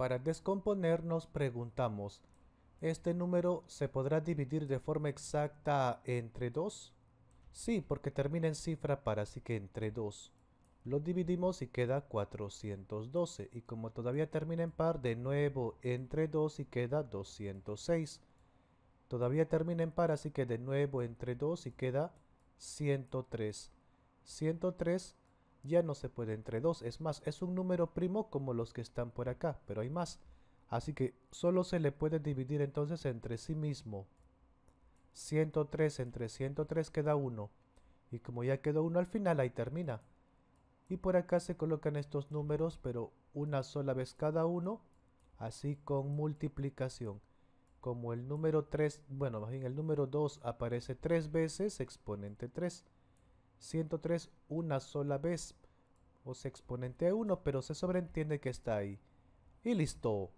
Para descomponer nos preguntamos, ¿este número se podrá dividir de forma exacta entre 2? Sí, porque termina en cifra par, así que entre 2. Lo dividimos y queda 412. Y como todavía termina en par, de nuevo entre 2 y queda 206. Todavía termina en par, así que de nuevo entre 2 y queda 103. 103 ya no se puede entre 2. Es más, es un número primo como los que están por acá, pero hay más. Así que solo se le puede dividir entonces entre sí mismo. 103 entre 103 queda 1. Y como ya quedó 1 al final, ahí termina. Y por acá se colocan estos números, pero una sola vez cada uno, así con multiplicación. Como el número 3, bueno, más el número 2 aparece 3 veces, exponente 3. 103 una sola vez, o sea, exponente 1, pero se sobreentiende que está ahí. Y listo.